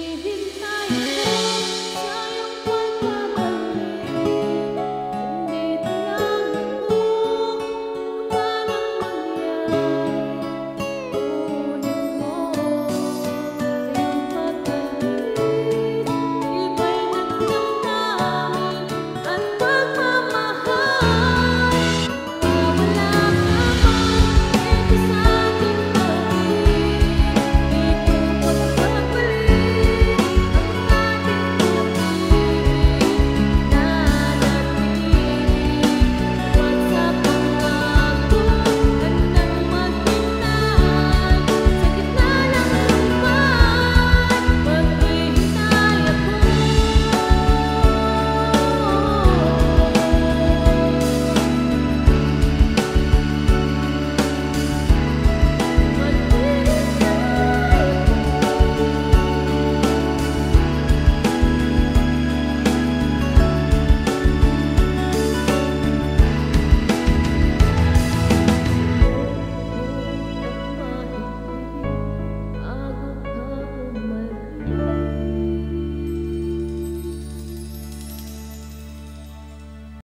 你在太